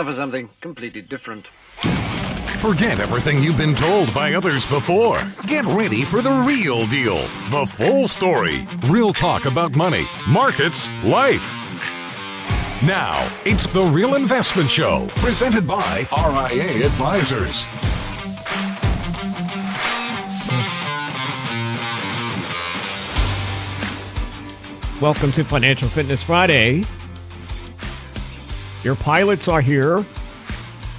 And now for something completely different. Forget everything you've been told by others before. Get ready for the real deal the full story. Real talk about money, markets, life. Now, it's The Real Investment Show, presented by RIA Advisors. Welcome to Financial Fitness Friday. Your pilots are here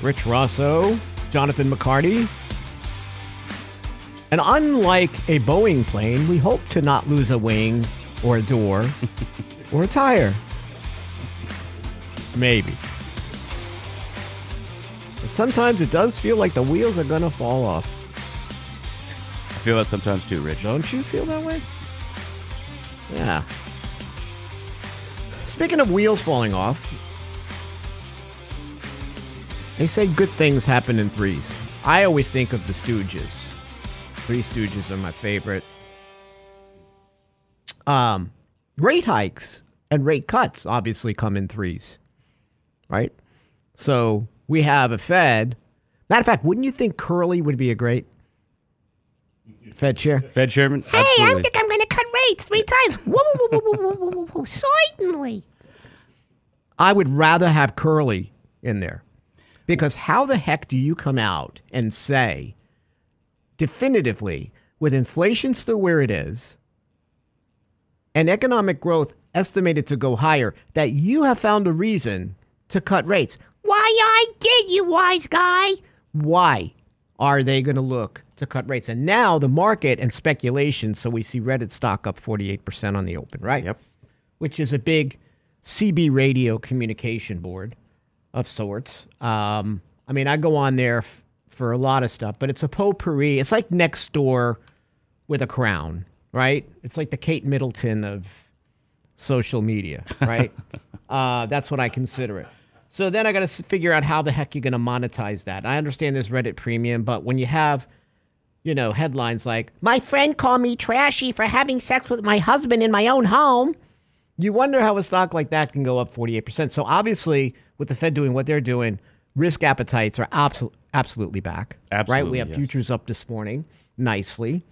Rich Rosso, Jonathan McCarty. And unlike a Boeing plane, we hope to not lose a wing or a door or a tire. Maybe. But sometimes it does feel like the wheels are going to fall off. I feel that sometimes too, Rich. Don't you feel that way? Yeah. Speaking of wheels falling off, they say good things happen in threes. I always think of the Stooges. Three Stooges are my favorite. Um, rate hikes and rate cuts obviously come in threes, right? So we have a Fed. Matter of fact, wouldn't you think Curly would be a great Fed chair? Fed chairman? Hey, I Absolutely. think I'm going to cut rates three times. Whoa, whoa, whoa, whoa, whoa, whoa, whoa, whoa. Certainly. I would rather have Curly in there. Because how the heck do you come out and say definitively, with inflation still where it is and economic growth estimated to go higher, that you have found a reason to cut rates? Why, I did, you wise guy. Why are they going to look to cut rates? And now the market and speculation, so we see Reddit stock up 48% on the open, right? Yep. Which is a big CB radio communication board of sorts. Um, I mean, I go on there f- for a lot of stuff, but it's a potpourri. It's like Nextdoor with a crown, right? It's like the Kate Middleton of social media, right? uh, that's what I consider it. So then I got to figure out how the heck you're going to monetize that. I understand there's Reddit Premium, but when you have, you know, headlines like My friend called me trashy for having sex with my husband in my own home. You wonder how a stock like that can go up 48%. So obviously, with the Fed doing what they're doing, risk appetites are absol- absolutely back. Absolutely, Right? We have yes. futures up this morning nicely.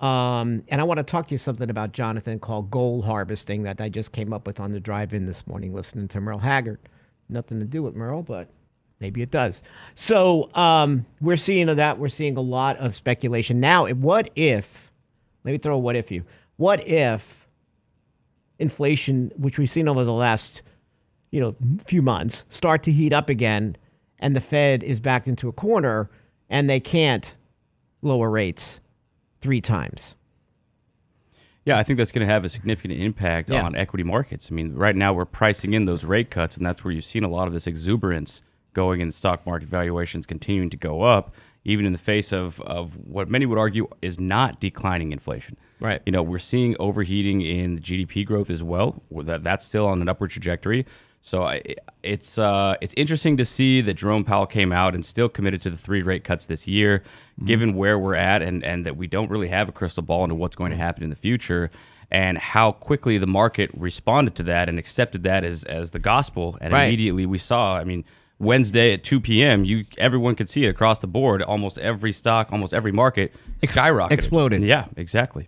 Um, and I want to talk to you something about Jonathan called goal harvesting that I just came up with on the drive in this morning listening to Merle Haggard. Nothing to do with Merle, but maybe it does. So um, we're seeing that. We're seeing a lot of speculation. Now, what if, let me throw a what if you, what if inflation, which we've seen over the last, you know, few months, start to heat up again, and the Fed is backed into a corner, and they can't lower rates three times. Yeah, I think that's going to have a significant impact Yeah. on equity markets. I mean, right now we're pricing in those rate cuts, and that's where you've seen a lot of this exuberance going in stock market valuations continuing to go up, even in the face of, of what many would argue is not declining inflation. Right. You know, we're seeing overheating in GDP growth as well. That that's still on an upward trajectory. So I, it's uh, it's interesting to see that Jerome Powell came out and still committed to the three rate cuts this year, given where we're at and and that we don't really have a crystal ball into what's going to happen in the future, and how quickly the market responded to that and accepted that as as the gospel, and Right. immediately we saw. I mean. Wednesday at 2 p.m., you everyone could see it across the board. Almost every stock, almost every market skyrocketed, exploded. Yeah, exactly.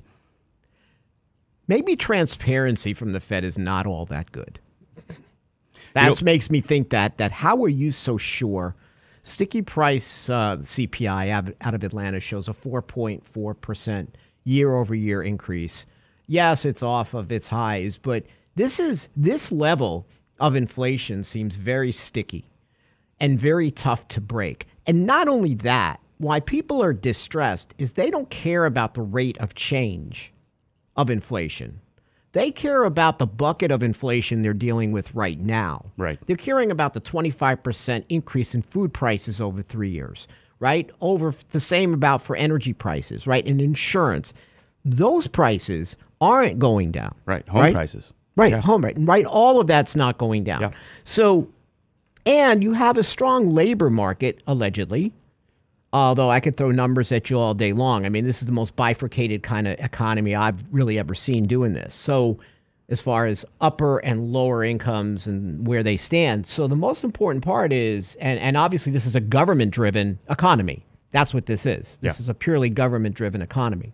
Maybe transparency from the Fed is not all that good. That makes me think that that how are you so sure? Sticky price uh, CPI out, out of Atlanta shows a 4.4 percent year over year increase. Yes, it's off of its highs, but this is this level of inflation seems very sticky and very tough to break. And not only that, why people are distressed is they don't care about the rate of change of inflation. They care about the bucket of inflation they're dealing with right now. Right. They're caring about the 25% increase in food prices over three years, right? Over the same about for energy prices, right? And insurance. Those prices aren't going down. Right. Home prices. Right, Yeah. home rate, right. All of that's not going down. Yeah. So, and you have a strong labor market allegedly. Although I could throw numbers at you all day long. I mean, this is the most bifurcated kind of economy I've really ever seen doing this. So, as far as upper and lower incomes and where they stand. So the most important part is, and, and obviously this is a government driven economy. That's what this is. This Yeah. is a purely government driven economy.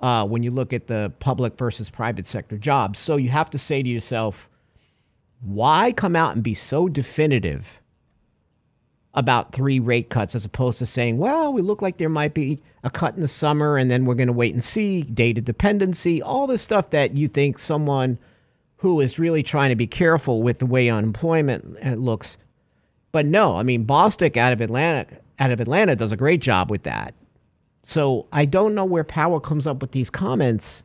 Uh, when you look at the public versus private sector jobs. So you have to say to yourself, why come out and be so definitive about three rate cuts as opposed to saying, well, we look like there might be a cut in the summer and then we're going to wait and see, data dependency, all this stuff that you think someone who is really trying to be careful with the way unemployment uh, looks. But no, I mean, Bostic out of Atlanta out of Atlanta does a great job with that. So I don't know where Powell comes up with these comments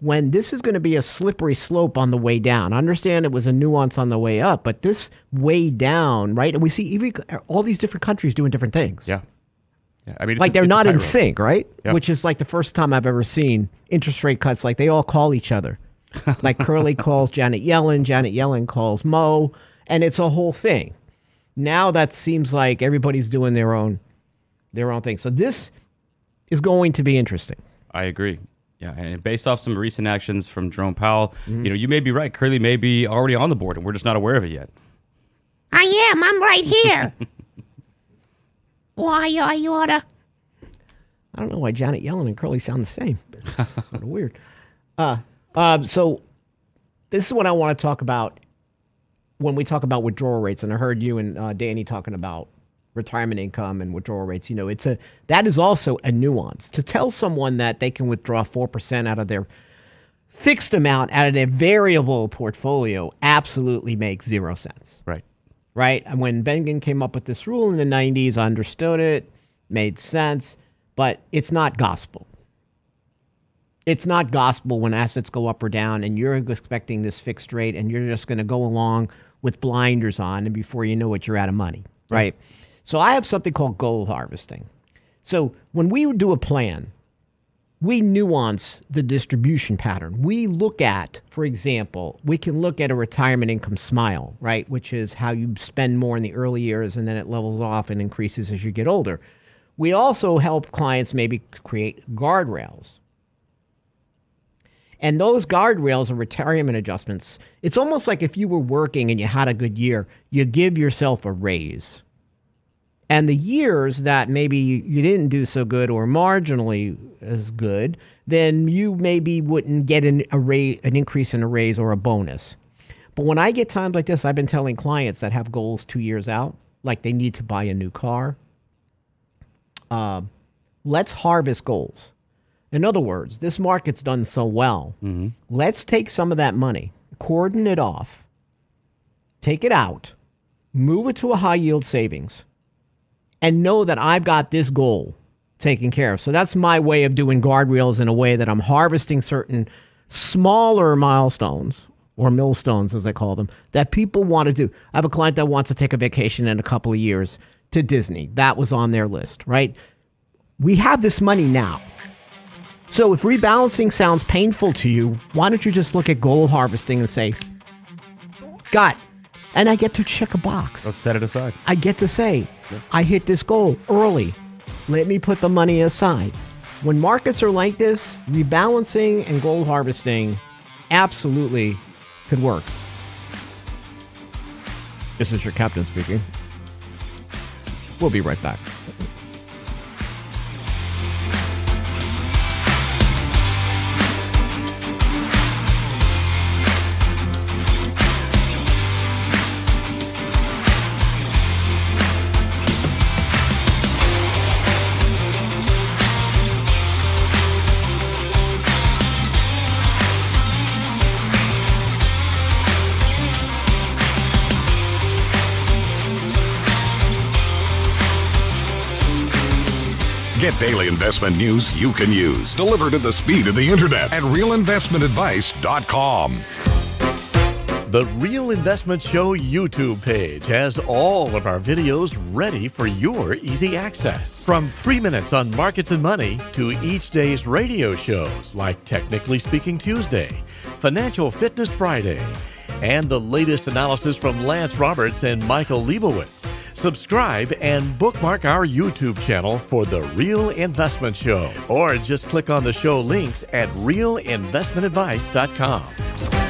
when this is going to be a slippery slope on the way down. I understand it was a nuance on the way up, but this way down, right? And we see even all these different countries doing different things. Yeah. Yeah. I mean, it's Like they're not in tightrope. sync, right? Yeah. Which is like the first time I've ever seen interest rate cuts. Like they all call each other. like Curly calls Janet Yellen, Janet Yellen calls Moe, and it's a whole thing. Now that seems like everybody's doing their own their own thing. So this is going to be interesting. I agree. Yeah, and based off some recent actions from Jerome Powell, Mm-hmm. you know, you may be right. Curly may be already on the board, and we're just not aware of it yet. I am. I'm right here. Why are you oughta? I don't know why Janet Yellen and Curly sound the same. It's sort of weird. Uh, um, so this is what I want to talk about when we talk about withdrawal rates. And I heard you and uh, Danny talking about retirement income and withdrawal rates. You know, it's a that is also a nuance to tell someone that they can withdraw four percent out of their fixed amount out of their variable portfolio absolutely makes zero sense Right. right? And when Bengen came up with this rule in the 90s, I understood it, made sense, but it's not gospel. It's not gospel when assets go up or down and you're expecting this fixed rate and you're just going to go along with blinders on and before you know it you're out of money, right? So I have something called goal harvesting. So when we do a plan, we nuance the distribution pattern. We look at, for example, we can look at a retirement income smile, right? Which is how you spend more in the early years and then it levels off and increases as you get older. We also help clients maybe create guardrails. And those guardrails are retirement adjustments. It's almost like if you were working and you had a good year, you give yourself a raise. And the years that maybe you didn't do so good or marginally as good, then you maybe wouldn't get an, a ra- an increase in a raise or a bonus. But when I get times like this, I've been telling clients that have goals two years out, like they need to buy a new car. Um, let's harvest goals. In other words, this market's done so well. Let's take some of that money, cordon it off, take it out, move it to a high yield savings, and know that I've got this goal taken care of. So that's my way of doing guardrails in a way that I'm harvesting certain smaller milestones or millstones, as I call them, that people want to do. I have a client that wants to take a vacation in a couple of years to Disney. That was on their list, right? We have this money now. So if rebalancing sounds painful to you, why don't you just look at goal harvesting and say, got, and I get to check a box. Let's set it aside. I get to say, I hit this goal early. Let me put the money aside. When markets are like this, rebalancing and goal harvesting absolutely could work. This is your captain speaking. We'll be right back. Get daily investment news you can use, delivered at the speed of the internet at realinvestmentadvice.com. The Real Investment Show YouTube page has all of our videos ready for your easy access. From three minutes on markets and money to each day's radio shows like Technically Speaking Tuesday, Financial Fitness Friday, and the latest analysis from Lance Roberts and Michael Lebowitz. Subscribe and bookmark our YouTube channel for The Real Investment Show, or just click on the show links at realinvestmentadvice.com.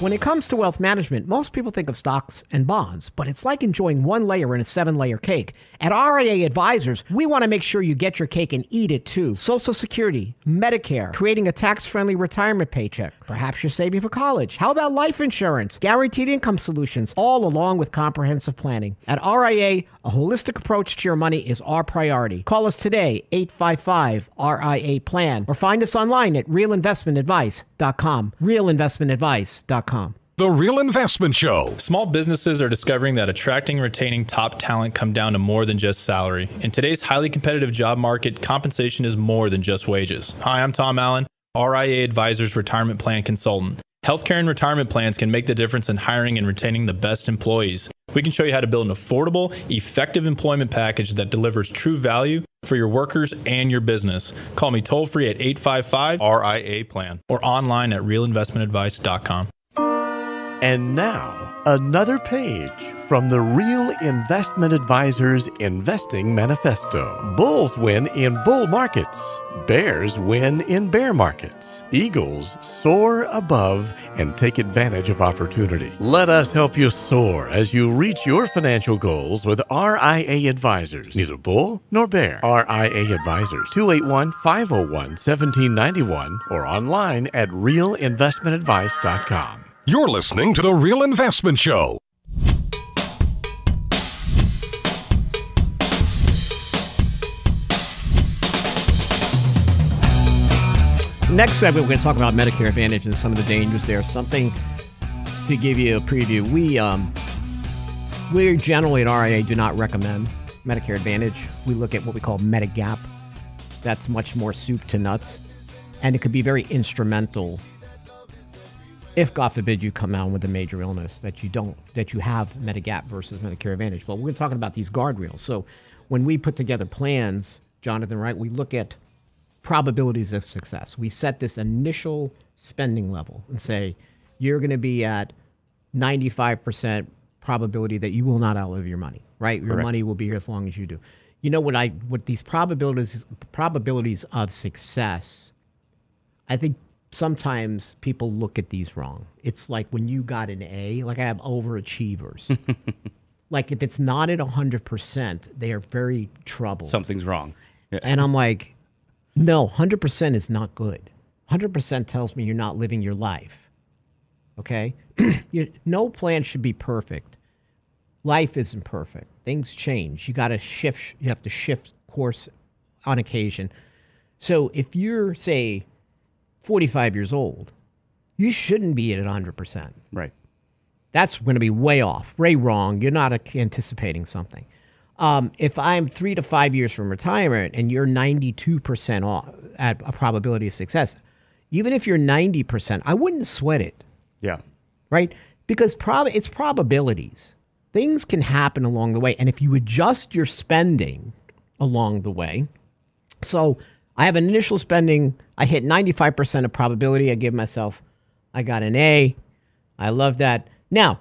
When it comes to wealth management, most people think of stocks and bonds, but it's like enjoying one layer in a seven layer cake. At RIA Advisors, we want to make sure you get your cake and eat it too. Social Security, Medicare, creating a tax friendly retirement paycheck. Perhaps you're saving for college. How about life insurance, guaranteed income solutions, all along with comprehensive planning? At RIA, a holistic approach to your money is our priority. Call us today, 855 RIA Plan, or find us online at realinvestmentadvice.com. Realinvestmentadvice.com. The Real Investment Show. Small businesses are discovering that attracting and retaining top talent come down to more than just salary. In today's highly competitive job market, compensation is more than just wages. Hi, I'm Tom Allen, RIA Advisors Retirement Plan Consultant. Healthcare and retirement plans can make the difference in hiring and retaining the best employees. We can show you how to build an affordable, effective employment package that delivers true value for your workers and your business. Call me toll free at 855 RIA Plan or online at realinvestmentadvice.com. And now, another page from the Real Investment Advisors Investing Manifesto. Bulls win in bull markets. Bears win in bear markets. Eagles soar above and take advantage of opportunity. Let us help you soar as you reach your financial goals with RIA Advisors. Neither bull nor bear. RIA Advisors 281 501 1791 or online at realinvestmentadvice.com. You're listening to The Real Investment Show. Next segment, we're going to talk about Medicare Advantage and some of the dangers there. Something to give you a preview. We um, we generally at RIA do not recommend Medicare Advantage. We look at what we call Medigap. That's much more soup to nuts, and it could be very instrumental if God forbid you come out with a major illness that you don't that you have Medigap versus Medicare Advantage. But we're talking about these guardrails. So when we put together plans, Jonathan, right, we look at probabilities of success. We set this initial spending level and say you're going to be at 95% probability that you will not outlive your money, right? Your Correct. money will be here as long as you do. You know what I what these probabilities probabilities of success I think sometimes people look at these wrong. It's like when you got an A, like I have overachievers. like if it's not at 100%, they are very troubled. Something's wrong. Yeah. And I'm like, no, 100% is not good. 100% tells me you're not living your life. Okay? you, no plan should be perfect. Life isn't perfect. Things change. You got to shift, you have to shift course on occasion. So if you're, say, 45 years old, you shouldn't be at 100%. Right. That's going to be way off, way wrong. You're not anticipating something. Um, if I'm three to five years from retirement and you're 92% off at a probability of success, even if you're 90%, I wouldn't sweat it, Yeah. right? Because prob- it's probabilities. Things can happen along the way. And if you adjust your spending along the way, so I have an initial spending, I hit 95% of probability. I give myself, I got an A. I love that. Now,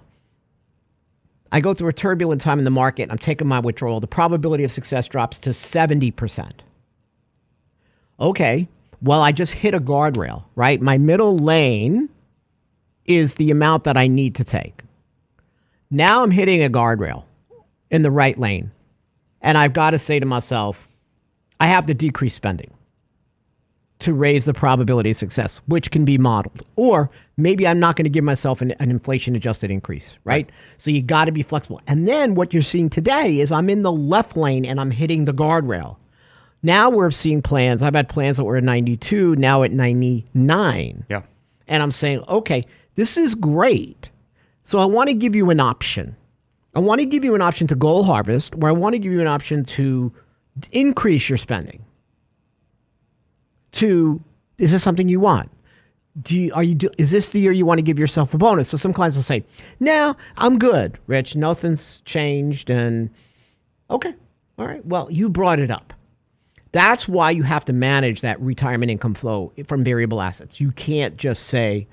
I go through a turbulent time in the market. I'm taking my withdrawal. The probability of success drops to 70%. Okay, well, I just hit a guardrail, right? My middle lane is the amount that I need to take. Now I'm hitting a guardrail in the right lane. And I've got to say to myself, I have to decrease spending to raise the probability of success, which can be modeled. Or maybe I'm not going to give myself an, an inflation adjusted increase, right? So you got to be flexible. And then what you're seeing today is I'm in the left lane and I'm hitting the guardrail. Now we're seeing plans. I've had plans that were at 92, now at 99. Yeah. And I'm saying, okay, this is great. So I want to give you an option. I want to give you an option to goal harvest, where I want to give you an option to increase your spending. To is this something you want? Do you, are you do, is this the year you want to give yourself a bonus? So some clients will say, "No, I'm good, Rich. Nothing's changed." And okay, all right. Well, you brought it up. That's why you have to manage that retirement income flow from variable assets. You can't just say,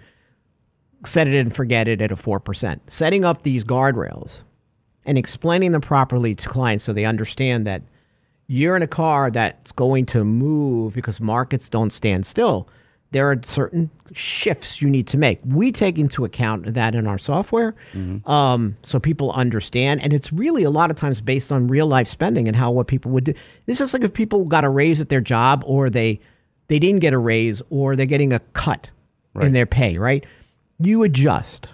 set it and forget it at a 4%. Setting up these guardrails and explaining them properly to clients so they understand that you're in a car that's going to move because markets don't stand still. there are certain shifts you need to make. We take into account that in our software, um, so people understand, and it's really a lot of times based on real life spending and how what people would do. It's just like if people got a raise at their job, or they they didn't get a raise, or they're getting a cut in their pay. Right? You adjust.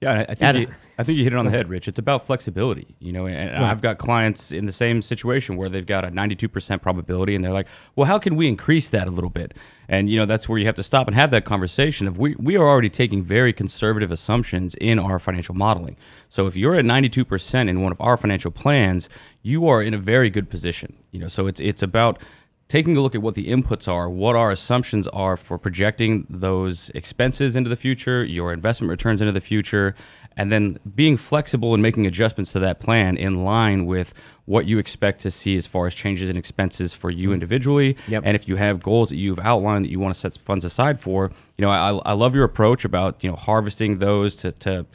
Yeah, I- think you, I think you hit it on the head, Rich. It's about flexibility, you know. And I've got clients in the same situation where they've got a 92% probability, and they're like, "Well, how can we increase that a little bit?" And you know, that's where you have to stop and have that conversation. Of we we are already taking very conservative assumptions in our financial modeling. So if you're at 92% in one of our financial plans, you are in a very good position. You know, so it's it's about taking a look at what the inputs are, what our assumptions are for projecting those expenses into the future, your investment returns into the future, and then being flexible and making adjustments to that plan in line with what you expect to see as far as changes in expenses for you mm-hmm. individually. Yep. And if you have goals that you've outlined that you want to set funds aside for, you know, I, I love your approach about, you know, harvesting those to, to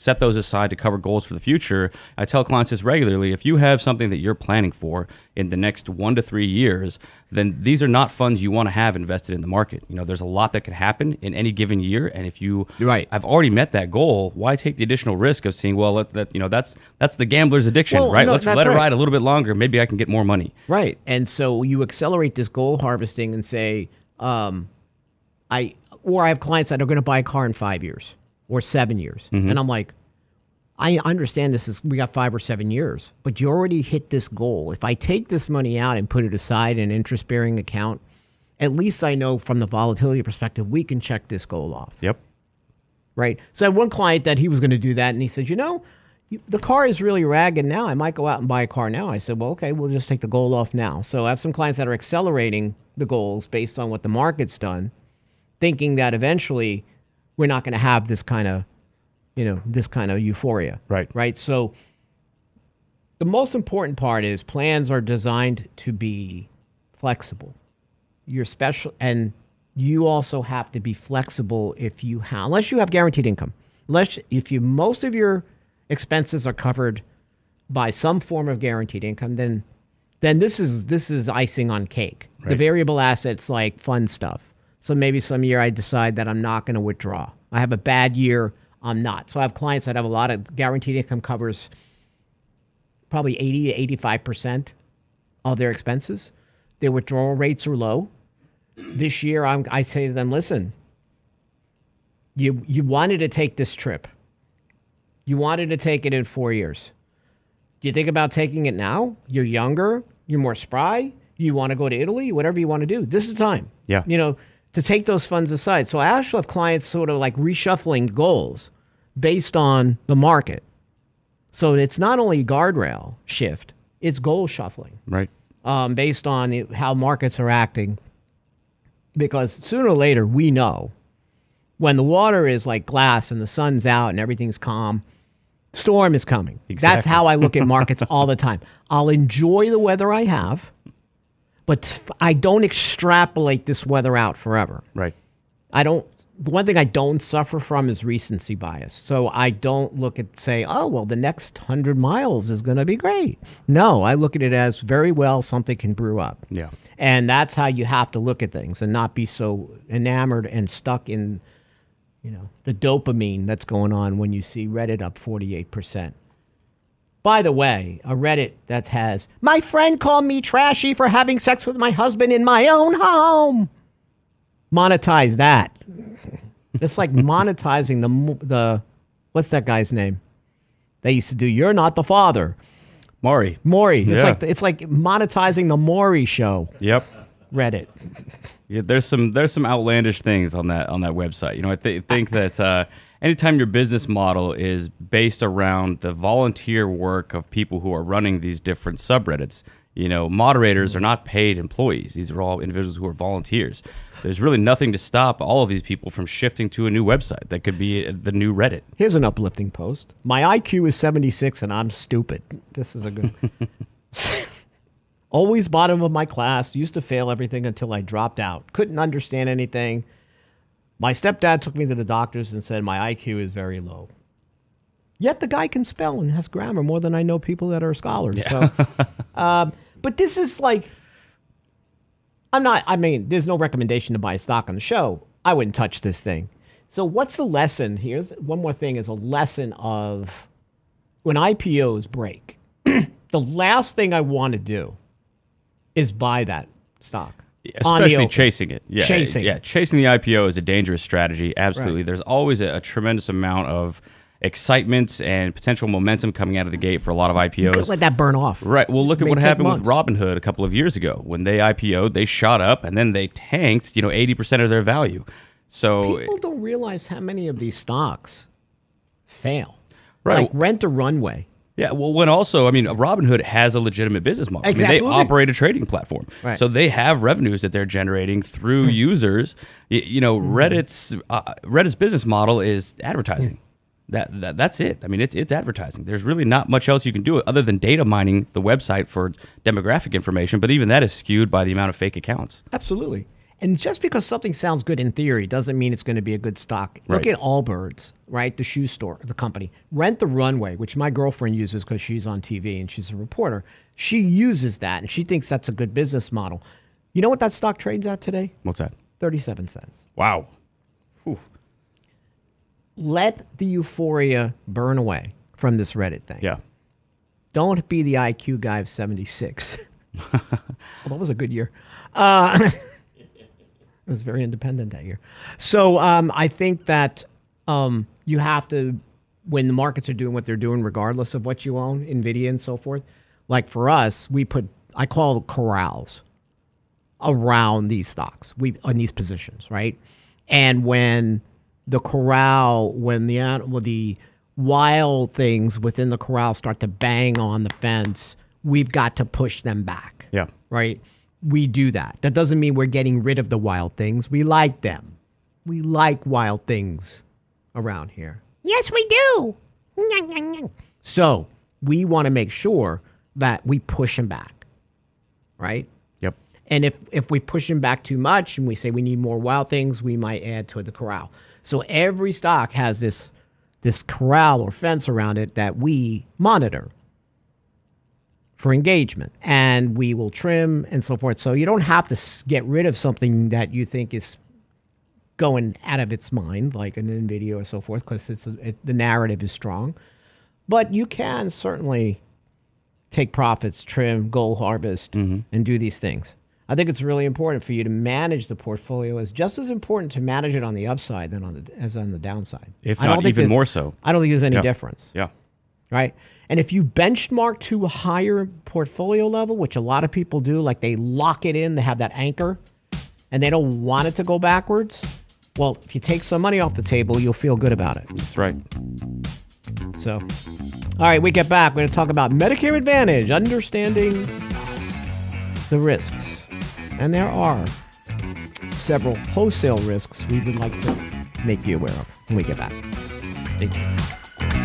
set those aside to cover goals for the future. I tell clients this regularly. If you have something that you're planning for in the next one to three years, then these are not funds you want to have invested in the market. You know, there's a lot that can happen in any given year, and if you Right. I've already met that goal, why take the additional risk of seeing, well, let, that you know, that's that's the gambler's addiction, Well, right? no, Let's let it ride a little bit longer. Maybe I can get more money. Right. And so you accelerate this goal harvesting and say, um, I or I have clients that are going to buy a car in five years or seven years. Mm-hmm. And I'm like, I understand this is we got five or seven years, but you already hit this goal. If I take this money out and put it aside in an interest bearing account, at least I know from the volatility perspective, we can check this goal off Yep. right? So I had one client that he was going to do that, and he said, you know, you, the car is really ragged now. I might go out and buy a car now. I said, well, okay, we'll just take the goal off now. So I have some clients that are accelerating the goals based on what the market's done, thinking that eventually we're not going to have this kind of, you know, this kind of euphoria. Right. Right. So the most important part is plans are designed to be flexible you're special and you also have to be flexible if you have unless you have guaranteed income unless if you most of your expenses are covered by some form of guaranteed income then then this is this is icing on cake the variable assets like fun stuff so maybe some year i decide that i'm not going to withdraw i have a bad year i'm not so i have clients that have a lot of guaranteed income covers probably 80 to 85 percent of their expenses their withdrawal rates are low this year I'm, I say to them, listen, you you wanted to take this trip. You wanted to take it in four years. Do you think about taking it now? You're younger, you're more spry, you want to go to Italy, whatever you want to do. This is the time. Yeah. You know, to take those funds aside. So I actually have clients sort of like reshuffling goals based on the market. So it's not only guardrail shift, it's goal shuffling Right. um, based on how markets are acting. Because sooner or later, we know when the water is like glass and the sun's out and everything's calm, storm is coming. That's how I look at markets all the time. I'll enjoy the weather I have, but I don't extrapolate this weather out forever. Right. I don't. The one thing I don't suffer from is recency bias. So I don't look at say, oh well, the next hundred miles is going to be great. No, I look at it as very well something can brew up. Yeah. and that's how you have to look at things and not be so enamored and stuck in, you know, the dopamine that's going on when you see Reddit up forty eight percent. By the way, a Reddit that has my friend called me trashy for having sex with my husband in my own home monetize that. It's like monetizing the the what's that guy's name? They used to do. You're not the father, Maury. Maury. It's Yeah. like it's like monetizing the Maury show. Yep. Reddit. Yeah, there's some there's some outlandish things on that on that website. You know, I th- think that uh, anytime your business model is based around the volunteer work of people who are running these different subreddits, you know, moderators are not paid employees. These are all individuals who are volunteers. There's really nothing to stop all of these people from shifting to a new website that could be the new Reddit. Here's an uplifting post. My IQ is 76 and I'm stupid. This is a good. Always bottom of my class. Used to fail everything until I dropped out. Couldn't understand anything. My stepdad took me to the doctors and said my IQ is very low. Yet the guy can spell and has grammar more than I know people that are scholars. So, um, but this is like I'm not, I mean, there's no recommendation to buy a stock on the show. I wouldn't touch this thing. So, what's the lesson? Here's one more thing is a lesson of when IPOs break, the last thing I want to do is buy that stock. Especially chasing it. Yeah, Chasing yeah, chasing the IPO is a dangerous strategy. Absolutely, Right. there's always a, a tremendous amount of excitement and potential momentum coming out of the gate for a lot of IPOs. let that burn off. Right. Well, look at what happened months. with Robinhood a couple of years ago when they IPO'd. They shot up and then they tanked. You know, eighty percent of their value. So People don't realize how many of these stocks fail. Right. Like rent a runway. Yeah, well, when also, I mean, Robinhood has a legitimate business model. I mean, they operate a trading platform, Right. so they have revenues that they're generating through hmm. users. Y- You, know, hmm. Reddit's uh, Reddit's business model is advertising. Hmm. That, that that's it. I mean, it's it's advertising. There's really not much else you can do other than data mining the website for demographic information. But even that is skewed by the amount of fake accounts. Absolutely. And just because something sounds good in theory doesn't mean it's going to be a good stock. Look Right. at Allbirds, right? The shoe store, the company. Rent the Runway, which my girlfriend uses because she's on TV and she's a reporter. She uses that and she thinks that's a good business model. You know what that stock trades at today? What's that? 37 cents. Wow. Let the euphoria burn away from this Reddit thing. Yeah. Don't be the IQ guy of 76. well, that was a good year. Uh, was very independent that year. So um, I think that um, you have to, when the markets are doing what they're doing, regardless of what you own, NVIDIA and so forth, like for us, we put, I call corrals around these stocks, we on these positions, right? And when the corral, when the an- well, the wild things within the corral start to bang on the fence, we've got to push them back. Yeah. Right? We do that. That doesn't mean we're getting rid of the wild things. We like them. We like wild things around here. Yes, we do. So we want to make sure that we push them back. Right? Yep. And if if we push them back too much and we say we need more wild things, we might add to the corral. So every stock has this this corral or fence around it that we monitor for engagement and we will trim and so forth. So you don't have to get rid of something that you think is going out of its mind, like an NVIDIA or so forth, because it's a, it, the narrative is strong. But you can certainly take profits, trim, goal harvest, mm-hmm. and do these things. I think it's really important for you to manage the portfolio. It's just as important to manage it on the upside than on the as on the downside. If I don't think even more so. I don't think there's any Yeah. difference Yeah. Right? And if you benchmark to a higher portfolio level, which a lot of people do, like they lock it in, they have that anchor, and they don't want it to go backwards. Well, if you take some money off the table, you'll feel good about it. That's right. So, all right, we get back. We're going to talk about Medicare Advantage, understanding the risks. And there are several wholesale risks we would like to make you aware of when we get back. Stay tuned.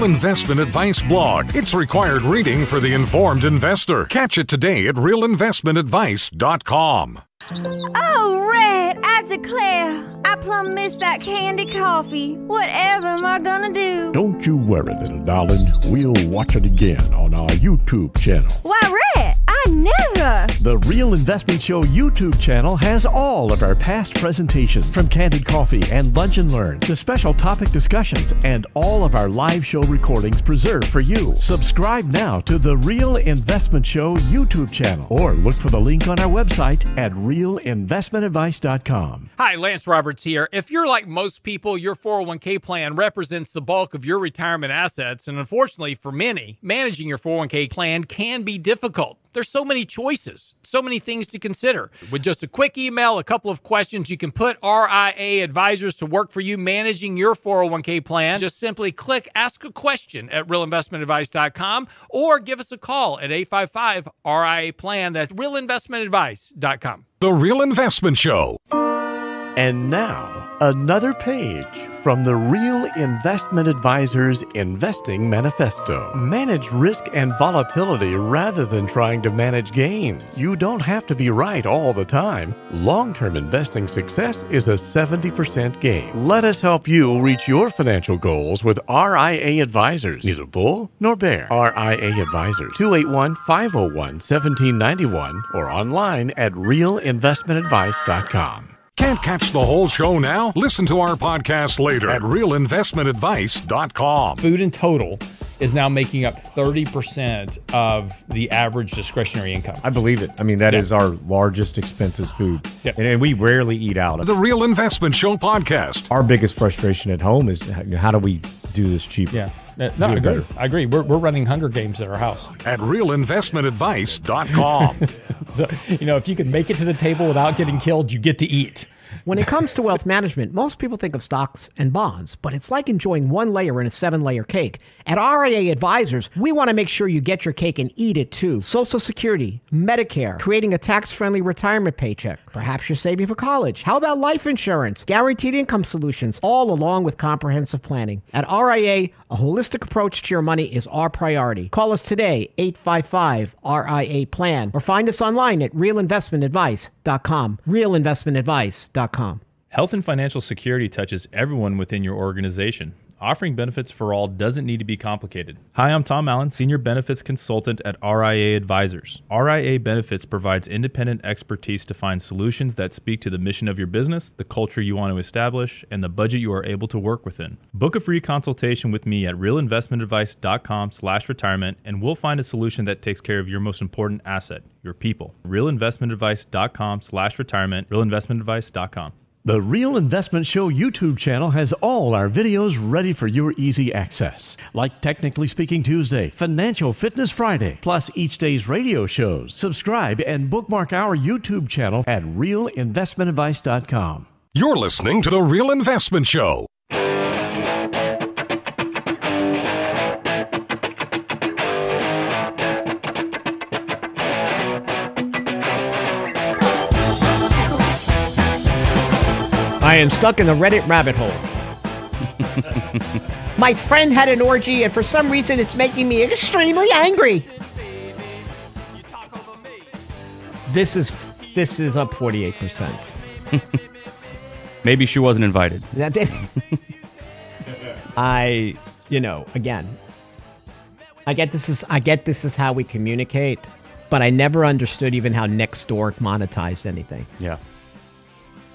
Real Investment Advice blog. It's required reading for the informed investor. Catch it today at realinvestmentadvice.com. Oh, I declare, I plumb miss that Candid Coffee. Whatever am I gonna do? Don't you worry, little darling. We'll watch it again on our YouTube channel. Why, Red, I never. The Real Investment Show YouTube channel has all of our past presentations from Candid Coffee and Lunch and Learn to special topic discussions and all of our live show recordings preserved for you. Subscribe now to the Real Investment Show YouTube channel or look for the link on our website at realinvestmentadvice.com. Hi, Lance Roberts here. If you're like most people, your 401k plan represents the bulk of your retirement assets. And unfortunately, for many, managing your 401k plan can be difficult. There's so many choices, so many things to consider. With just a quick email, a couple of questions, you can put RIA advisors to work for you managing your 401k plan. Just simply click ask a question at realinvestmentadvice.com or give us a call at 855 RIA plan. That's realinvestmentadvice.com. The Real Investment Show. And now, another page from the Real Investment Advisors Investing Manifesto. Manage risk and volatility rather than trying to manage gains. You don't have to be right all the time. Long term investing success is a 70% gain. Let us help you reach your financial goals with RIA Advisors. Neither bull nor bear. RIA Advisors 281 501 1791 or online at realinvestmentadvice.com. Can't catch the whole show now? Listen to our podcast later at realinvestmentadvice.com. Food in total is now making up 30% of the average discretionary income. I believe it. I mean, that Yeah. is our largest expense is food. Yeah. And, and we rarely eat out. The Real Investment Show podcast. Our biggest frustration at home is how, how do we do this cheaper? Yeah. Uh, No, I agree. better. I agree. We're, we're running Hunger Games at our house. At realinvestmentadvice.com. So, you know, if you can make it to the table without getting killed, you get to eat. When it comes to wealth management, most people think of stocks and bonds, but it's like enjoying one layer in a seven layer cake. At RIA Advisors, we want to make sure you get your cake and eat it too. Social Security, Medicare, creating a tax friendly retirement paycheck. Perhaps you're saving for college. How about life insurance, guaranteed income solutions, all along with comprehensive planning? At RIA, a holistic approach to your money is our priority. Call us today, 855 RIA Plan, or find us online at realinvestmentadvice.com. Realinvestmentadvice.com. Health and financial security touches everyone within your organization. Offering benefits for all doesn't need to be complicated. Hi, I'm Tom Allen, Senior Benefits Consultant at RIA Advisors. RIA Benefits provides independent expertise to find solutions that speak to the mission of your business, the culture you want to establish, and the budget you are able to work within. Book a free consultation with me at realinvestmentadvice.com slash retirement, and we'll find a solution that takes care of your most important asset, your people. realinvestmentadvice.com slash retirement, realinvestmentadvice.com. The Real Investment Show YouTube channel has all our videos ready for your easy access, like Technically Speaking Tuesday, Financial Fitness Friday, plus each day's radio shows. Subscribe and bookmark our YouTube channel at realinvestmentadvice.com. You're listening to The Real Investment Show. I am stuck in the Reddit rabbit hole. My friend had an orgy, and for some reason, it's making me extremely angry. This is this is up 48%. Maybe she wasn't invited. I, you know, again, I get this is I get this is how we communicate, but I never understood even how Nextdoor monetized anything. Yeah.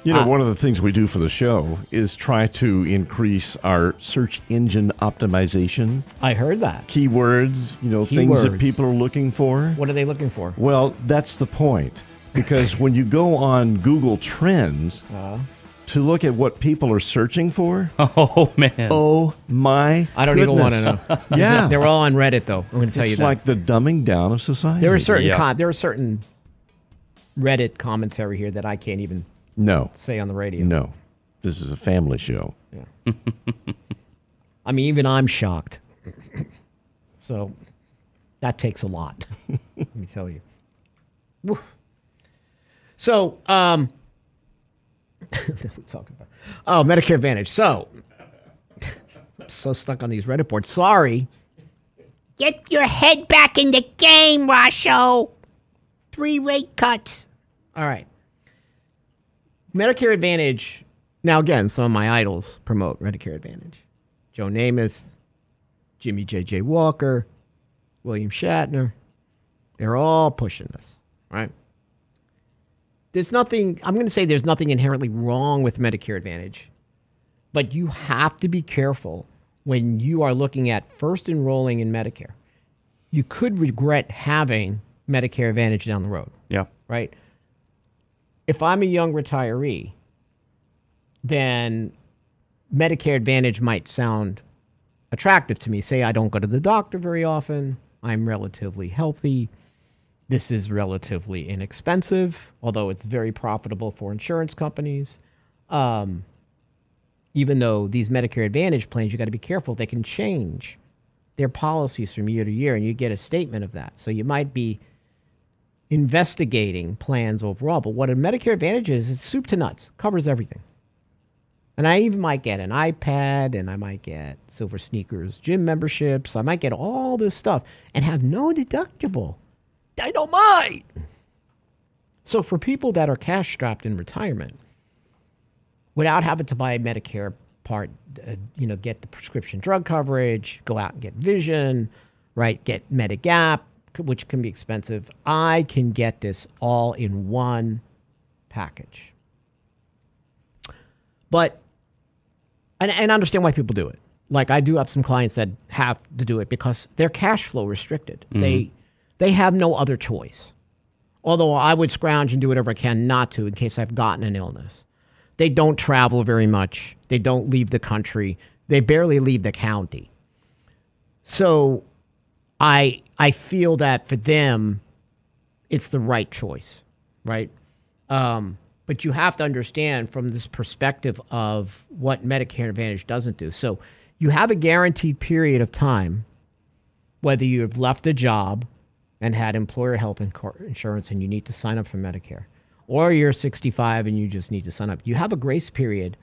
You know, Uh, one of the things we do for the show is try to increase our search engine optimization. I heard that. Keywords, you know, things that people are looking for. What are they looking for? Well, that's the point. Because when you go on Google Trends Uh, to look at what people are searching for, Oh man. oh my I don't even want to know. Yeah. they're all on Reddit though. I'm going to tell you it's like the dumbing down of society. there are certain Yeah. com- there are certain Reddit commentary here that I can't even No, say on the radio. no. This is a family show. Yeah. I mean, even I'm shocked. so that takes a lot. Let me tell you. Woo. So, um, what are we talking about? Oh, Medicare Advantage. So, I'm so stuck on these Reddit boards. Sorry. Get your head back in the game, Rosso. Three rate cuts. All right. Medicare Advantage. Now, again, some of my idols promote Medicare Advantage. Joe Namath, Jimmy J.J. Walker, William Shatner. They're all pushing this, right? There's nothing, I'm going to say there's nothing inherently wrong with Medicare Advantage, but you have to be careful when you are looking at first enrolling in Medicare. You could regret having Medicare Advantage down the road Yeah. right? If I'm a young retiree, then Medicare Advantage might sound attractive to me. Say I don't go to the doctor very often, I'm relatively healthy, This is relatively inexpensive, although it's very profitable for insurance companies. Um, even though these Medicare Advantage plans, you got to be careful, they can change their policies from year to year, and you get a statement of that. So you might be investigating plans overall. But what a Medicare Advantage is, it's soup to nuts, covers everything. And I even might get an iPad and I might get silver sneakers, gym memberships. I might get all this stuff and have no deductible. I don't mind. So for people that are cash strapped in retirement, without having to buy a Medicare part, uh, you know, get the prescription drug coverage, go out and get vision, right? Get Medigap, which can be expensive. I can get this all in one package. But and, and understand why people do it. Like I do have some clients that have to do it because they're cash flow restricted. Mm-hmm. They they have no other choice. Although I would scrounge and do whatever I can not to in case I've gotten an illness. They don't travel very much. They don't leave the country. They barely leave the county. So I I feel that for them it's the right choice, right? Um, but you have to understand from this perspective of what Medicare Advantage doesn't do. So you have a guaranteed period of time, whether you've left a job and had employer health insurance and you need to sign up for Medicare, or you're 65 and you just need to sign up. You have a grace period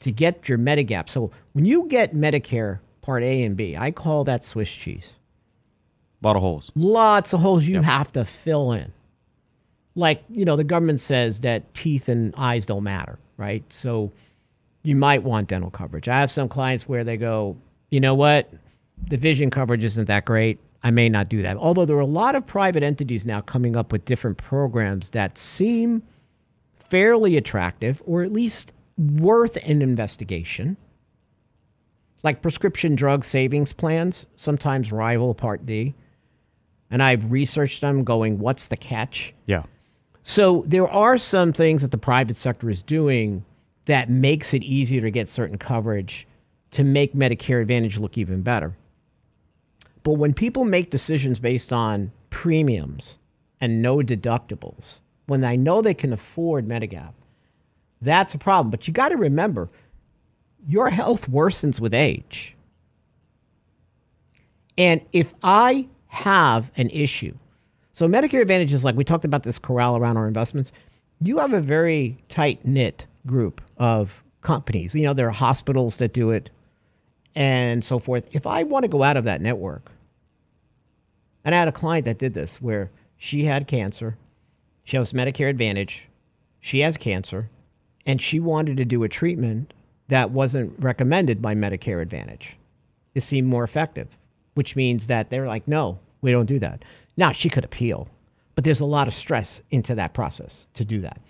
to get your Medigap. So when you get Medicare Part A and B, I call that Swiss cheese. A lot of holes. Lots of holes you have to fill in. Like, you know, the government says that teeth and eyes don't matter, right? So you might want dental coverage. I have some clients where they go, you know what? The vision coverage isn't that great. I may not do that. Although there are a lot of private entities now coming up with different programs that seem fairly attractive or at least worth an investigation. Like prescription drug savings plans sometimes rival Part D. And I've researched them going, what's the catch? Yeah. So there are some things that the private sector is doing that makes it easier to get certain coverage to make Medicare Advantage look even better. But when people make decisions based on premiums and no deductibles, when I know they can afford Medigap, that's a problem. But you got to remember, your health worsens with age. And if I have an issue, so Medicare Advantage is like we talked about this corral around our investments. You have a very tight knit group of companies. You know, there are hospitals that do it and so forth. If I want to go out of that network, and I had a client that did this where she had cancer, she has Medicare Advantage, she has cancer, and she wanted to do a treatment that wasn't recommended by Medicare Advantage. It seemed more effective, which means that they're like, no, we don't do that. Now, she could appeal, but there's a lot of stress into that process to do that.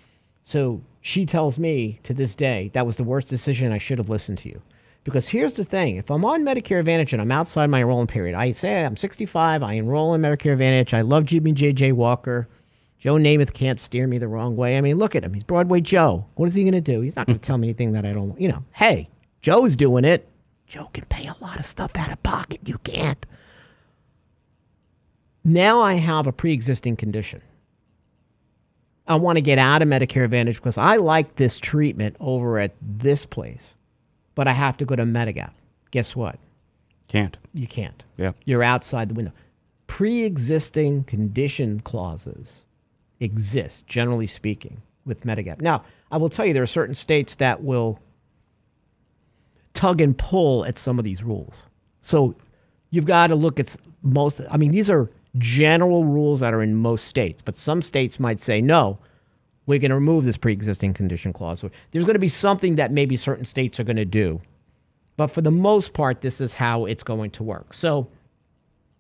So she tells me to this day, that was the worst decision. I should have listened to you. Because here's the thing if I'm on Medicare Advantage and I'm outside my enrollment period, I say I'm 65, I enroll in Medicare Advantage, I love Jimmy J.J. Walker. Joe Namath can't steer me the wrong way. I mean, look at him. He's Broadway Joe. What is he going to do? He's not going to tell me anything that I don't. You know, hey, Joe's doing it. Joe can pay a lot of stuff out of pocket. You can't. Now I have a pre existing condition. I want to get out of Medicare Advantage because I like this treatment over at this place, but I have to go to Medigap. Guess what? Can't. You can't. Yeah. You're outside the window. Pre existing condition clauses exist, generally speaking, with Medigap. Now, I will tell you there are certain states that will tug and pull at some of these rules. So you've got to look at most, I mean, these are general rules that are in most states, but some states might say, no, we're going to remove this pre existing condition clause. So there's going to be something that maybe certain states are going to do. But for the most part, this is how it's going to work. So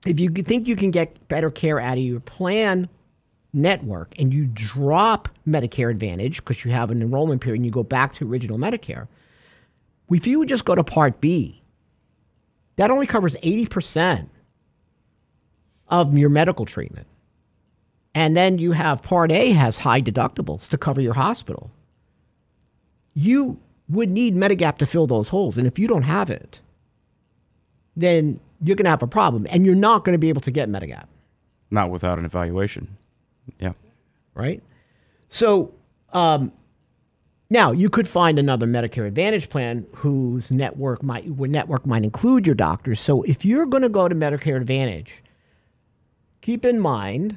if you think you can get better care out of your plan network and you drop Medicare Advantage because you have an enrollment period and you go back to original Medicare, if you would just go to Part B, that only covers 80% of your medical treatment. And then you have Part A has high deductibles to cover your hospital. You would need Medigap to fill those holes. And if you don't have it, then you're going to have a problem and you're not going to be able to get Medigap. Not without an evaluation. Yeah. right? So um, now you could find another Medicare Advantage plan whose network might network might include your doctors. So if you're going to go to Medicare Advantage, keep in mind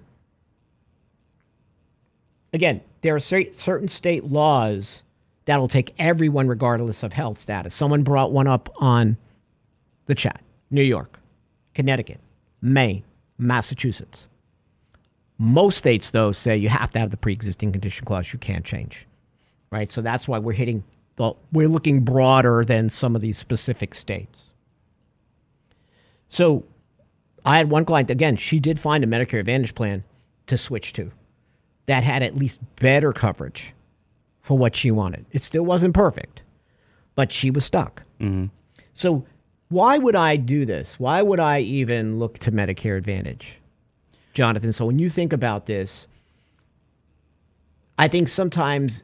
again there are cer- certain state laws that'll take everyone regardless of health status. Someone brought one up on the chat: New York, Connecticut, Maine, Massachusetts. Most states, though, say you have to have the pre-existing condition clause. You can't change, right? So that's why we're hitting the we're looking broader than some of these specific states. So I had one client again. She did find a Medicare Advantage plan to switch to that had at least better coverage for what she wanted. It still wasn't perfect, but she was stuck. Mm-hmm. So why would I do this? Why would I even look to Medicare Advantage? Jonathan. So when you think about this, I think sometimes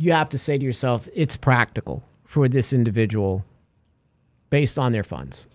you have to say to yourself, it's practical for this individual based on their funds.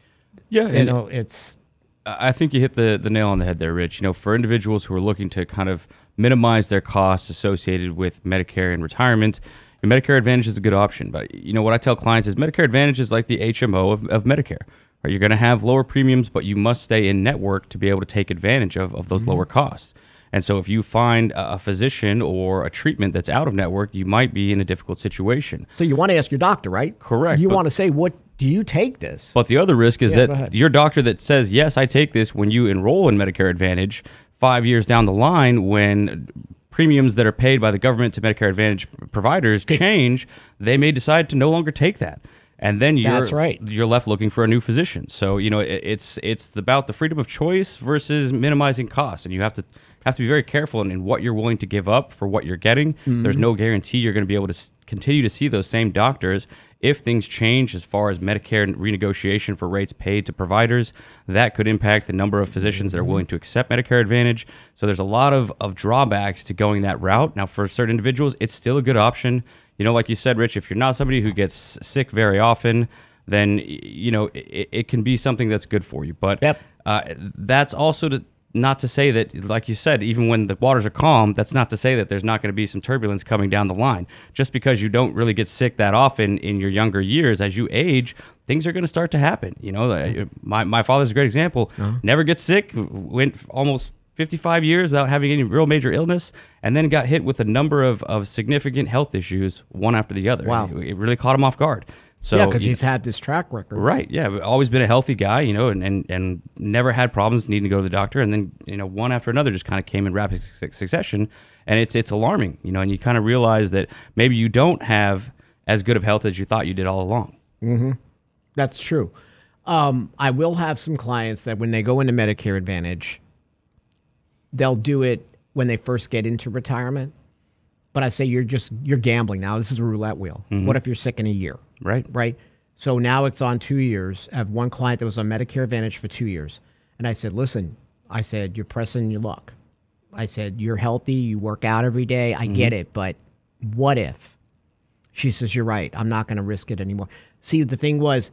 Yeah, You know, it's I think you hit the, the nail on the head there, Rich. You know, for individuals who are looking to kind of minimize their costs associated with Medicare and retirement, your Medicare Advantage is a good option. But, you know, what I tell clients is Medicare Advantage is like the HMO of, of Medicare. Right? You're going to have lower premiums, but you must stay in network to be able to take advantage of, of those Mm-hmm. lower costs. And so if you find a physician or a treatment that's out of network, you might be in a difficult situation. so you want to ask your doctor, right? Correct, You want to say, what do you take this? But the other risk is Yeah, that your doctor that says, yes, I take this when you enroll in Medicare Advantage, five years down the line, when premiums that are paid by the government to Medicare Advantage providers change, they may decide to no longer take that. And then you're That's right. you're left looking for a new physician. So you know it, it's it's about the freedom of choice versus minimizing costs, and you have to have to be very careful in, in what you're willing to give up for what you're getting. Mm-hmm. There's no guarantee you're going to be able to s- continue to see those same doctors if things change as far as Medicare renegotiation for rates paid to providers. That could impact the number of physicians that are willing to accept Medicare Advantage. So there's a lot of, of drawbacks to going that route. Now, for certain individuals, it's still a good option. You know, like you said, Rich, if you're not somebody who gets sick very often, then you know it, it can be something that's good for you. But uh, that's also to, not to say that, like you said, even when the waters are calm, that's not to say that there's not going to be some turbulence coming down the line. Just because you don't really get sick that often in your younger years, as you age, things are going to start to happen. You know, my my father's a great example. Uh-huh. Never gets sick, went almost 55 years without having any real major illness, and then got hit with a number of, of significant health issues, one after the other. Wow. It, it really caught him off guard. So yeah, because he's had this track record. Right. Yeah. Always been a healthy guy, you know, and, and, and never had problems needing to go to the doctor. And then, you know, one after another just kind of came in rapid succession. And it's, it's alarming, you know, and you kind of realize that maybe you don't have as good of health as you thought you did all along. Mm-hmm. That's true. Um, I will have some clients that when they go into Medicare Advantage, they'll do it when they first get into retirement. But I say you're just you're gambling now. This is a roulette wheel. Mhm. What if you're sick in a year? Right. Right. So now it's on two years. I have one client that was on Medicare Advantage for two years, and I said, "Listen, I said you're pressing your luck. I said you're healthy. You work out every day. I get Mhm. it, but what if?" She says, You're right. I'm not going to risk it anymore. See, the thing was,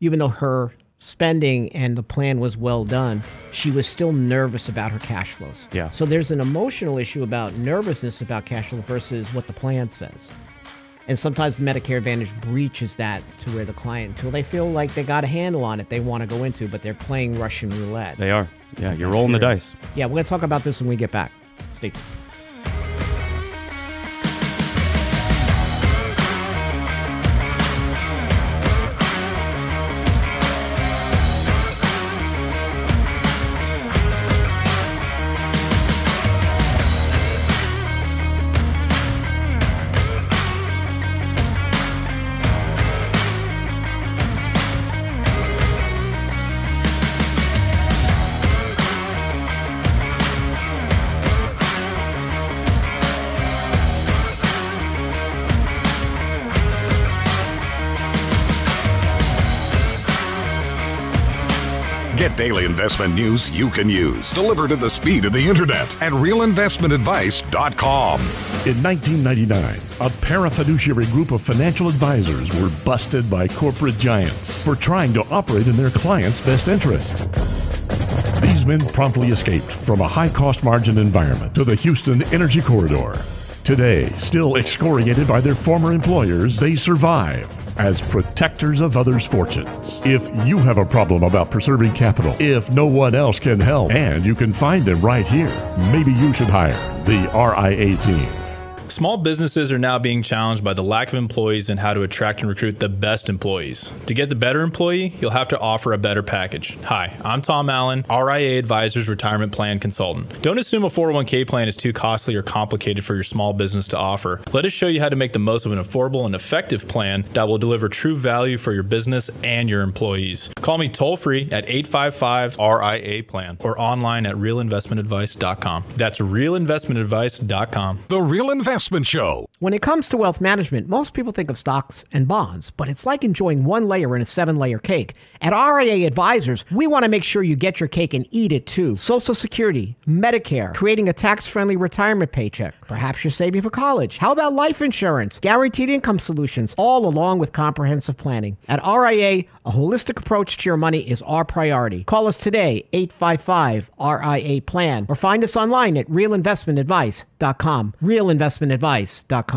even though her spending and the plan was well done, she was still nervous about her cash flows. Yeah. So there's an emotional issue about nervousness about cash flow versus what the plan says. And sometimes the Medicare Advantage breaches that to where the client, until they feel like they got a handle on it, they want to go into, but they're playing Russian roulette. They are. Yeah. You're rolling the dice. Yeah, we're going to talk about this when we get back. Stay daily investment news you can use, delivered at the speed of the internet at realinvestmentadvice.com. In 1999, a parafiduciary group of financial advisors were busted by corporate giants for trying to operate in their clients' best interest. These men promptly escaped from a high cost margin environment to the Houston Energy Corridor. Today, still excoriated by their former employers, they survive as protectors of others' fortunes. If you have a problem about preserving capital, if no one else can help, and you can find them right here, maybe you should hire the RIA team. Small businesses are now being challenged by the lack of employees and how to attract and recruit the best employees. To get the better employee, you'll have to offer a better package. Hi, I'm Tom Allen, RIA Advisors Retirement Plan Consultant. Don't assume a 401k plan is too costly or complicated for your small business to offer. Let us show you how to make the most of an affordable and effective plan that will deliver true value for your business and your employees. Call me toll free at 855 RIA Plan or online at realinvestmentadvice.com. That's realinvestmentadvice.com. The Real Investment Show. When it comes to wealth management, most people think of stocks and bonds, but it's like enjoying one layer in a seven layer cake. At RIA Advisors, we want to make sure you get your cake and eat it too. Social Security, Medicare, creating a tax friendly retirement paycheck. Perhaps you're saving for college. How about life insurance, guaranteed income solutions, all along with comprehensive planning? At RIA, a holistic approach to your money is our priority. Call us today, 855 RIA Plan, or find us online at realinvestmentadvice.com. Realinvestmentadvice.com.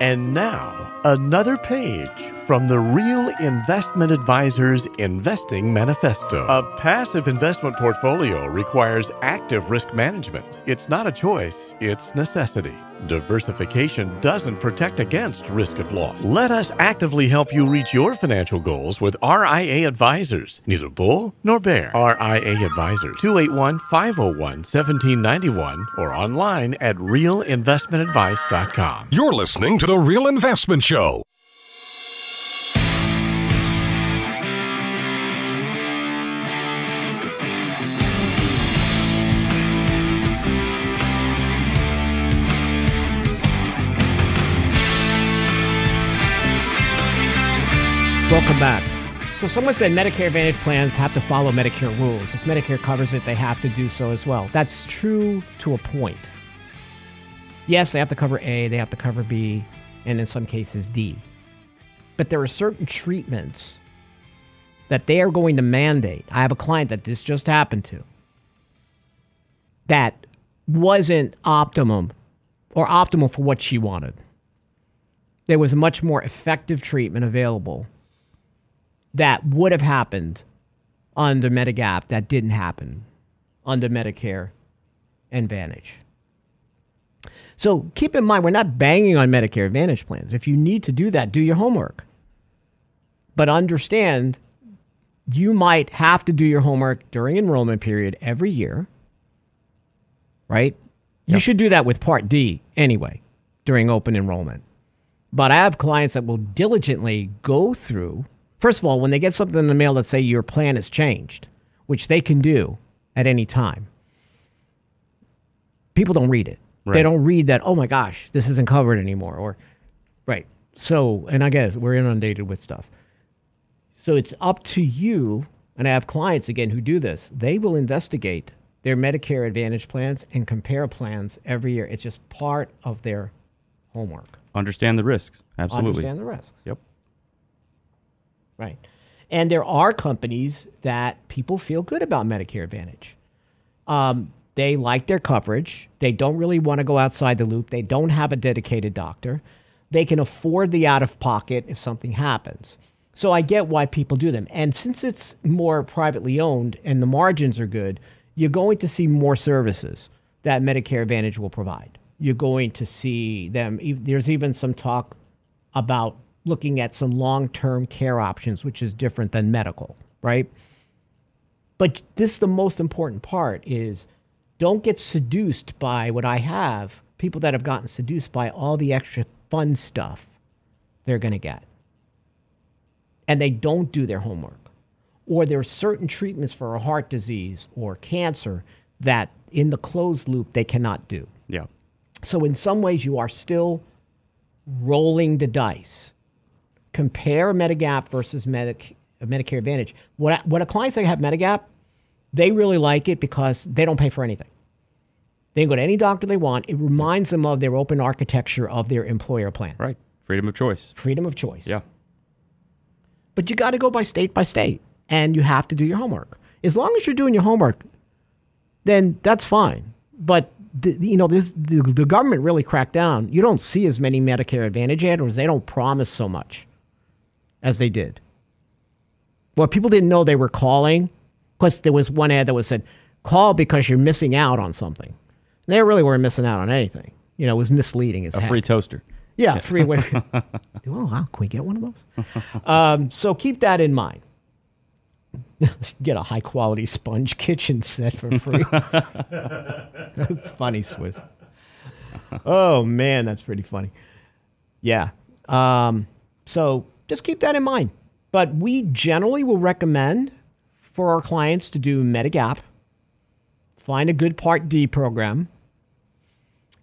And now, another page from the Real Investment Advisors Investing Manifesto. A passive investment portfolio requires active risk management. It's not a choice, it's necessity. Diversification doesn't protect against risk of loss. Let us actively help you reach your financial goals with RIA Advisors. Neither bull nor bear. RIA Advisors 281 501 1791 or online at realinvestmentadvice.com. You're listening to The Real Investment Show. Welcome back. So someone said Medicare Advantage plans have to follow Medicare rules. If Medicare covers it, they have to do so as well. That's true to a point. Yes, they have to cover A, they have to cover B, and in some cases D. But there are certain treatments that they are going to mandate. I have a client that this just happened to that wasn't optimum or optimal for what she wanted. There was a much more effective treatment available that would have happened under Medigap that didn't happen under Medicare Advantage. So keep in mind, we're not banging on Medicare Advantage plans. If you need to do that, do your homework. But understand you might have to do your homework during enrollment period every year, right? You should do that with Part D anyway during open enrollment. But I have clients that will diligently go through First of all, when they get something in the mail that say your plan has changed, which they can do at any time, people don't read it. They don't read that, oh my gosh, this isn't covered anymore. Or right. So and I guess we're inundated with stuff. So it's up to you, and I have clients again who do this. They will investigate their Medicare Advantage plans and compare plans every year. It's just part of their homework. Understand the risks. Absolutely. Understand the risks. Yep. Right. And there are companies that people feel good about Medicare Advantage. Um, they like their coverage. They don't really want to go outside the loop. They don't have a dedicated doctor. They can afford the out of pocket if something happens. So I get why people do them. And since it's more privately owned and the margins are good, you're going to see more services that Medicare Advantage will provide. You're going to see them. There's even some talk about looking at some long term care options, which is different than medical, right? But this the most important part is don't get seduced by what I have, people that have gotten seduced by all the extra fun stuff they're going to get. And they don't do their homework. Or there are certain treatments for a heart disease or cancer that in the closed loop they cannot do. Yeah. So in some ways you are still rolling the dice. Compare Medigap versus Medic, Medicare Advantage. What what a clients that have Medigap, they really like it because they don't pay for anything. They can go to any doctor they want. It reminds them of their open architecture of their employer plan. Right. Freedom of choice. Freedom of choice. Yeah. But you got to go by state by state, and you have to do your homework. As long as you're doing your homework, then that's fine. But the, you know, this, the, the government really cracked down. You don't see as many Medicare Advantage ads, or they don't promise so much as they did. Well, people didn't know they were calling because there was one ad that was said, "Call because you're missing out on something." They really weren't missing out on anything. You know, it was misleading as A heck. free toaster. Yeah, free. Way. oh, wow. Can we get one of those? um, so keep that in mind. get a high quality sponge kitchen set for free. that's funny, Swiss. Oh man, that's pretty funny. Yeah. Um, so just keep that in mind. But we generally will recommend for our clients to do Medigap, find a good Part D program,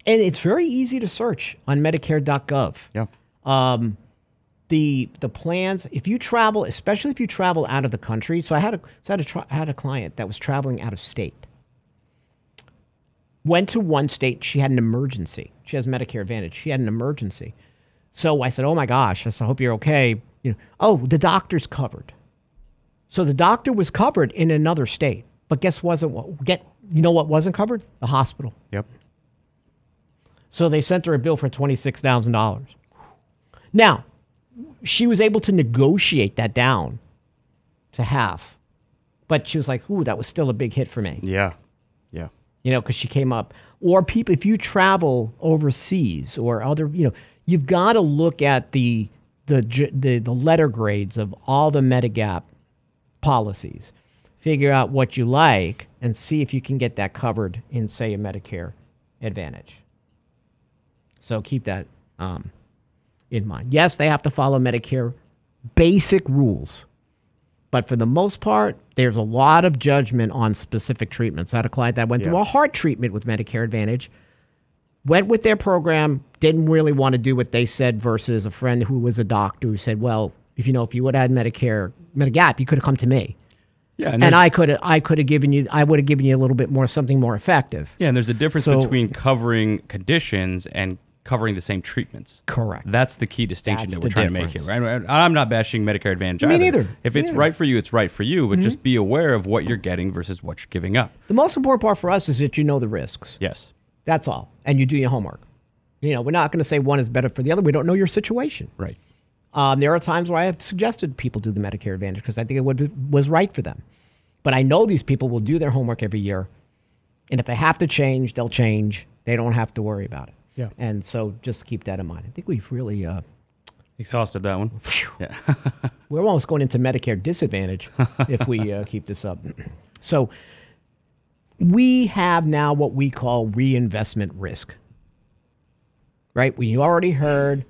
and it's very easy to search on Medicare.gov. Yeah. Um, the the plans, if you travel, especially if you travel out of the country. So I had a so I had a, tra- I had a client that was traveling out of state. Went to one state. She had an emergency. She has Medicare Advantage. She had an emergency. So I said, "Oh my gosh!" I said, "I hope you're okay." You know, oh, the doctor's covered. So the doctor was covered in another state, but guess wasn't what get you know what wasn't covered? The hospital. Yep. So they sent her a bill for twenty six thousand dollars. Now, she was able to negotiate that down to half, but she was like, "Ooh, that was still a big hit for me." Yeah. Yeah. you know, because she came up. Or people, if you travel overseas or other, you know, you've got to look at the the the the letter grades of all the Medigap policies, figure out what you like, and see if you can get that covered in, say, a Medicare Advantage. So keep that um, in mind. Yes, they have to follow Medicare basic rules. But for the most part, there's a lot of judgment on specific treatments. I had a client that went through a heart treatment with Medicare Advantage, went with their program, didn't really want to do what they said, versus a friend who was a doctor who said, "Well, if you know, if you would have had Medicare Medigap, you could have come to me." Yeah, and, there's- I could have, I could have given you, I would have given you a little bit more, something more effective. Yeah, and there's a difference So- between covering conditions and covering the same treatments. Correct. That's the key distinction That's that we're trying to make here, right? I'm not bashing Medicare Advantage Me either. neither. If it's Yeah. right for you, it's right for you, but Mhm. just be aware of what you're getting versus what you're giving up. The most important part for us is that you know the risks. Yes. That's all. And you do your homework. You know, we're not going to say one is better for the other. We don't know your situation. Right. Um, there are times where I have suggested people do the Medicare Advantage because I think it would, was right for them. But I know these people will do their homework every year. And if they have to change, they'll change. They don't have to worry about it. Yeah. And so just keep that in mind. I think we've really, uh, Exhausted that one. Yeah. we're almost going into Medicare disadvantage if we uh, keep this up. So we have now what we call reinvestment risk. Right? We already heard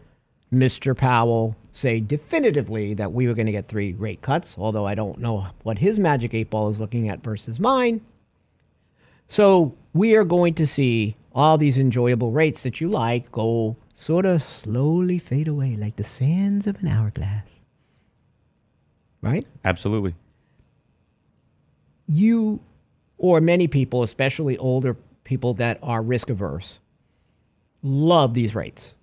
Mr. Powell say definitively that we were going to get three rate cuts, although I don't know what his magic eight ball is looking at versus mine. So we are going to see all these enjoyable rates that you like go sort of slowly fade away like the sands of an hourglass. Right? Absolutely. You or many people, especially older people that are risk averse, love these rates.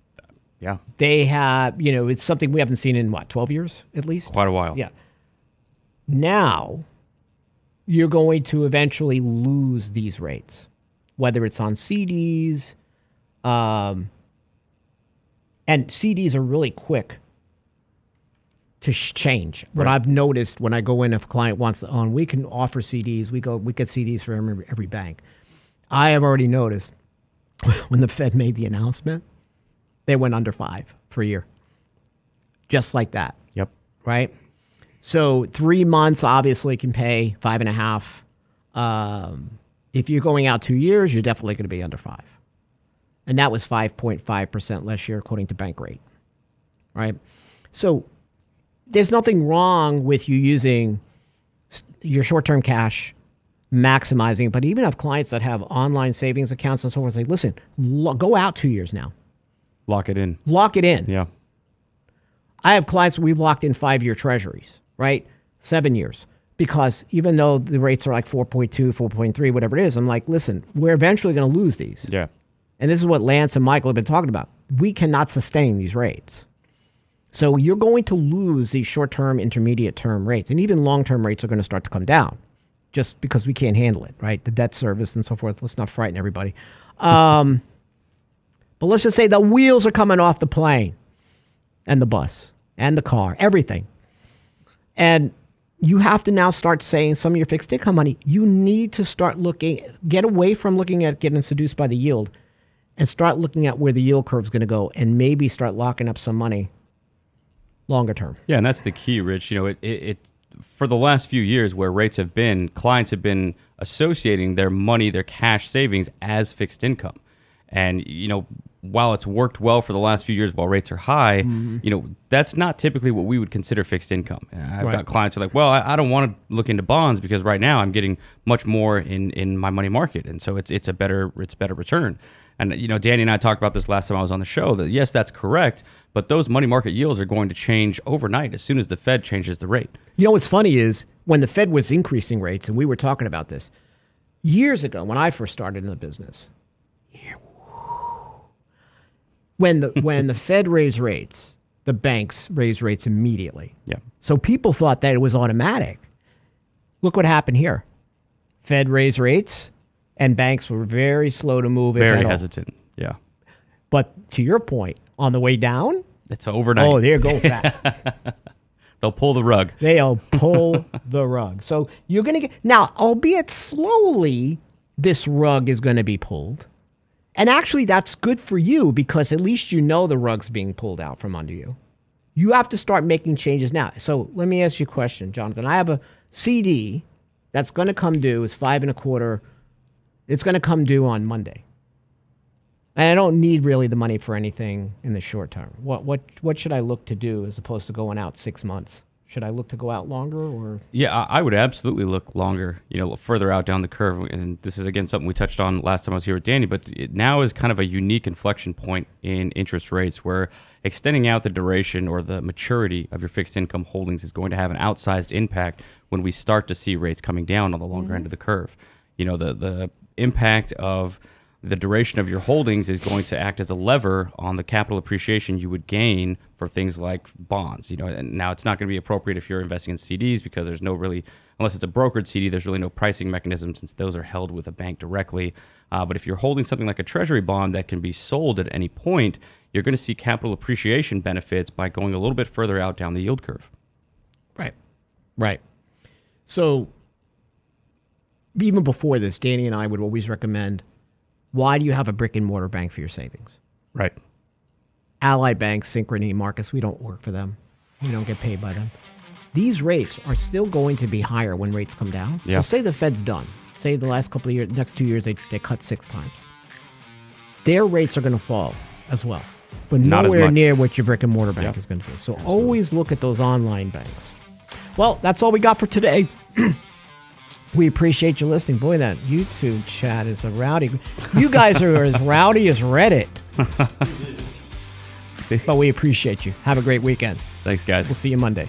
Yeah. They have, you know, it's something we haven't seen in what, 12 years at least? Quite a while. Yeah. Now, you're going to eventually lose these rates, whether it's on CDs, um, and CDs are really quick to sh- change. What Right. I've noticed when I go in, if a client wants to own, we can offer CDs. We go, we get CDs from every, every bank. I have already noticed when the Fed made the announcement, they went under five for a year, just like that. Yep. Right. So three months obviously can pay five and a half. Um, if you're going out two years, you're definitely going to be under five. And that was 5.5% last year, according to Bankrate. Right. So there's nothing wrong with you using your short term cash, maximizing. But even have clients that have online savings accounts and so forth, say, listen, lo- go out two years now, Lock it in. lock it in. Yeah. I have clients we've locked in five year treasuries, right? Seven years. Because even though the rates are like 4.2, 4.3, whatever it is, I'm like, listen, we're eventually going to lose these. Yeah. And this is what Lance and Michael have been talking about. We cannot sustain these rates. So you're going to lose these short term, intermediate term rates. And even long term rates are going to start to come down just because we can't handle it, right? The debt service and so forth. Let's not frighten everybody. Um, but let's just say the wheels are coming off the plane and the bus and the car, everything. And you have to now start saying some of your fixed income money, you need to start looking, get away from looking at getting seduced by the yield and start looking at where the yield curve is going to go and maybe start locking up some money longer term. Yeah, and that's the key, Rich. You know, it, it, it for the last few years where rates have been, clients have been associating their money, their cash savings as fixed income. And, you know, while it's worked well for the last few years while rates are high, Mm-hmm. you know, that's not typically what we would consider fixed income. And I've Right. got clients who are like, well, I, I don't want to look into bonds because right now I'm getting much more in, in my money market. And so it's, it's a better, it's better return. And, you know, Danny and I talked about this last time I was on the show that yes, that's correct, but those money market yields are going to change overnight as soon as the Fed changes the rate. You know what's funny is when the Fed was increasing rates, and we were talking about this years ago when I first started in the business. When the when the Fed raised rates, the banks raised rates immediately. Yeah. So people thought that it was automatic. Look what happened here. Fed raised rates, and banks were very slow to move. Very hesitant. Yeah. But to your point, on the way down, It's oh, overnight. oh, there go fast. They'll pull the rug. They'll pull the rug. So you're going to get now, albeit slowly, this rug is going to be pulled. And actually, that's good for you because at least you know the rug's being pulled out from under you. You have to start making changes now. So let me ask you a question, Jonathan. I have a CD that's going to come due. It's five and a quarter. It's going to come due on Monday. And I don't need really the money for anything in the short term. What what what should I look to do as opposed to going out six months? Should I look to go out longer or Yeah, I I would absolutely look longer, you know, further out down the curve. And this is again something we touched on last time I was here with Danny. But it now is kind of a unique inflection point in interest rates, where extending out the duration or the maturity of your fixed income holdings is going to have an outsized impact when we start to see rates coming down on the longer end mm-hmm. of the curve. You know, the the impact of the duration of your holdings is going to act as a lever on the capital appreciation you would gain for things like bonds. You know, and now it's not going to be appropriate if you're investing in CDs because there's no really, unless it's a brokered CD, there's really no pricing mechanism since those are held with a bank directly. Uh, but if you're holding something like a treasury bond that can be sold at any point, you're going to see capital appreciation benefits by going a little bit further out down the yield curve. Right. Right. So even before this, Danny and I would always recommend why do you have a brick and mortar bank for your savings? Right. Ally Bank, Synchrony, Marcus, we don't work for them. We don't get paid by them. These rates are still going to be higher when rates come down. Yeah. So say the Fed's done. Say the last couple of years, next two years, they, they cut six times. Their rates are going to fall as well, but Not nowhere near what your brick and mortar bank Yeah. is going to do. So always look at those online banks. Well, that's all we got for today. we appreciate you listening. Boy, that YouTube chat is a rowdy. You guys are as rowdy as Reddit. but we appreciate you. Have a great weekend. Thanks, guys. We'll see you Monday.